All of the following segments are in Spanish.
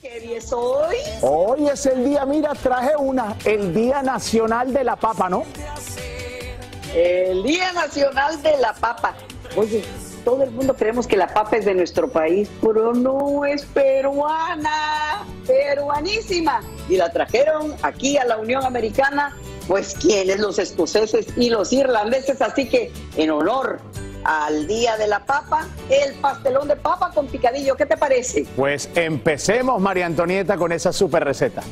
¿Qué día es hoy? Hoy es el día, mira, traje una, el Día Nacional de la Papa, ¿no? El Día Nacional de la Papa. Oye, todo el mundo creemos que la papa es de nuestro país, pero no es peruana, peruanísima. Y la trajeron aquí a la Unión Americana, pues quienes, los escoceses y los irlandeses. Así que en honor al Día de la Papa, el pastelón de papa con picadillo. ¿Qué te parece? Pues empecemos, María Antonieta, con esa super receta.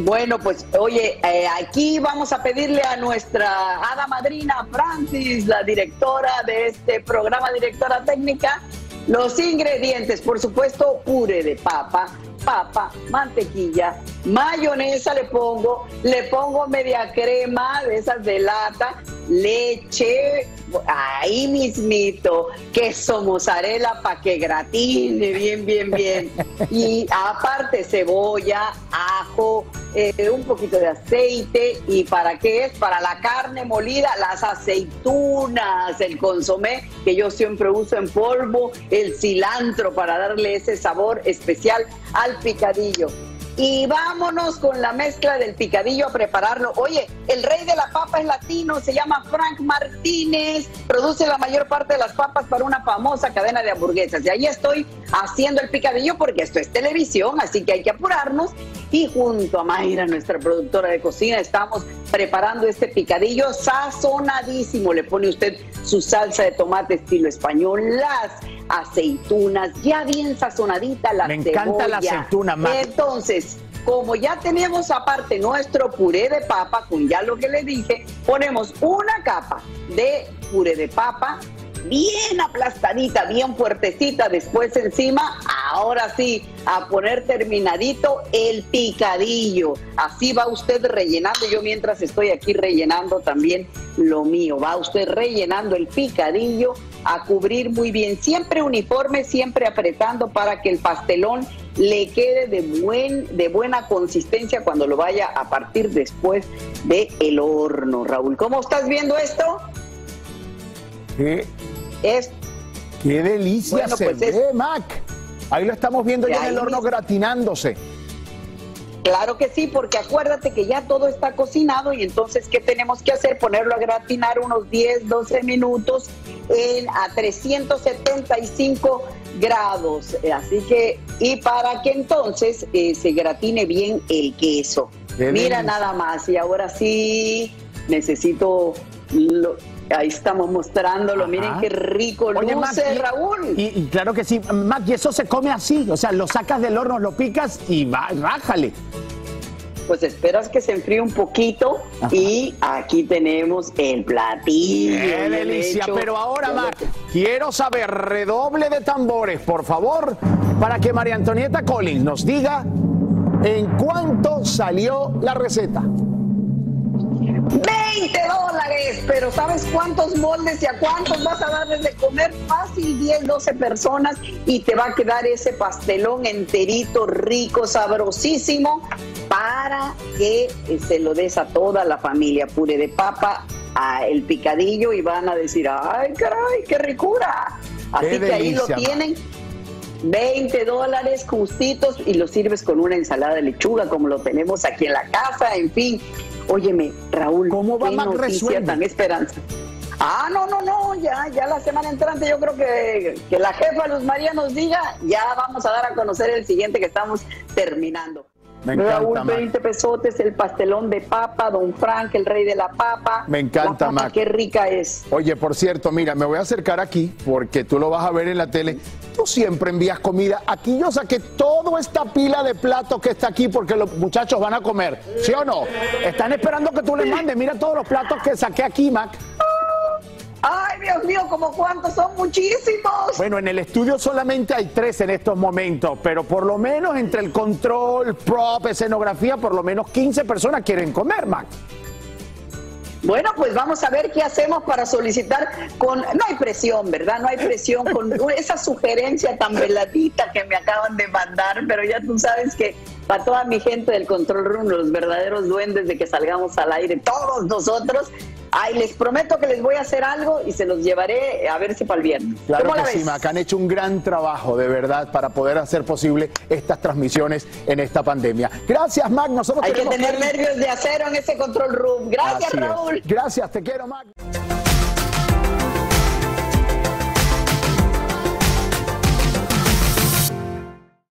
Bueno, pues oye, eh, aquí vamos a pedirle a nuestra hada madrina Francis, la directora de este programa, directora técnica, los ingredientes, por supuesto, puré de papa, papa, mantequilla, mayonesa le pongo, le pongo media crema de esas de lata, leche, ahí mismito, queso mozzarella para que gratine bien, bien, bien. Y aparte cebolla, ajo, eh, un poquito de aceite. ¿Y para qué es? Para la carne molida, las aceitunas, el consomé que yo siempre uso en polvo, el cilantro para darle ese sabor especial al picadillo. Y vámonos con la mezcla del picadillo a prepararlo. Oye, el rey de la papa es latino, se llama Frank Martínez, produce la mayor parte de las papas para una famosa cadena de hamburguesas. Y ahí estoy haciendo el picadillo porque esto es televisión, así que hay que apurarnos. Y junto a Mayra, nuestra productora de cocina, estamos preparando este picadillo sazonadísimo. Le pone usted su salsa de tomate estilo español, las aceitunas, ya bien sazonadita la Me encanta la aceituna, Mac. Entonces, como ya tenemos aparte nuestro puré de papa, con ya lo que le dije, ponemos una capa de puré de papa, bien aplastadita, bien fuertecita, después encima, ahora sí, a poner terminadito el picadillo. Así va usted rellenando, yo mientras estoy aquí rellenando también lo mío, va usted rellenando el picadillo a cubrir muy bien, siempre uniforme, siempre apretando para que el pastelón le quede de buen de buena consistencia cuando lo vaya a partir después de el horno. Raúl, ¿cómo estás viendo esto? Qué, Es qué delicia Bueno, se pues es- ve, Mac. Ahí lo estamos viendo ya en el horno gratinándose. Claro que sí, porque acuérdate que ya todo está cocinado y entonces, ¿qué tenemos que hacer? Ponerlo a gratinar unos 10, 12 minutos en, a 375 grados. Eh, Así que, y para que entonces eh, se gratine bien el queso. Qué Mira nada más, y ahora sí necesito... lo- ahí estamos mostrándolo, Ajá. miren qué rico Oye, Mac, luce, y- Raúl. Y, y claro que sí, Mac, y eso se come así, o sea, lo sacas del horno, lo picas y va, rájale. Pues esperas que se enfríe un poquito Ajá. y aquí tenemos el platillo. ¡Qué delicia! hecho. Pero ahora, Mac, quiero saber, redoble de tambores, por favor, para que María Antonieta Collins nos diga en cuánto salió la receta. 20 dólares, pero ¿sabes cuántos moldes y a cuántos vas a darles de comer? Fácil, 10, 12 personas y te va a quedar ese pastelón enterito, rico, sabrosísimo, para que eh, se lo des a toda la familia. Puré de papa, a el picadillo y van a decir, ¡ay, caray, qué ricura! Así Qué que ahí lo tienen. 20 dólares justitos y lo sirves con una ensalada de lechuga como lo tenemos aquí en la casa, en fin. Óyeme, Raúl, ¿Cómo va qué noticia Resuelve? tan esperanza. Ah, no, no, no, ya, ya la semana entrante yo creo que, que la jefa Luz María nos diga, ya vamos a dar a conocer el siguiente que estamos terminando. Me encanta, Raúl, Mac. 20 pesotes, el pastelón de papa, Don Frank, el rey de la papa. Me encanta, la papa, Mac. Qué rica es. Oye, por cierto, mira, me voy a acercar aquí porque tú lo vas a ver en la tele. Tú siempre envías comida. Aquí yo saqué toda esta pila de platos que está aquí porque los muchachos van a comer. ¿Sí o no? Están esperando que tú les mandes. Mira todos los platos que saqué aquí, Mac. Ay, Dios mío, como cuántos son muchísimos. Bueno, en el estudio solamente hay tres en estos momentos, pero por lo menos entre el control, prop, escenografía, por lo menos 15 personas quieren comer, Mac. Bueno, pues vamos a ver qué hacemos para solicitar con... No hay presión, ¿verdad? No hay presión con esa sugerencia tan veladita que me acaban de mandar, pero ya tú sabes que para toda mi gente del Control Room, los verdaderos duendes de que salgamos al aire, todos nosotros. Ay, les prometo que les voy a hacer algo y se los llevaré a ver si para el viernes. Claro que sí, Mac, han hecho un gran trabajo, de verdad, para poder hacer posible estas transmisiones en esta pandemia. Gracias, Mac. Nosotros Hay que tener nervios de acero en ese Control Room. Gracias, Raúl. Gracias, te quiero, Mac.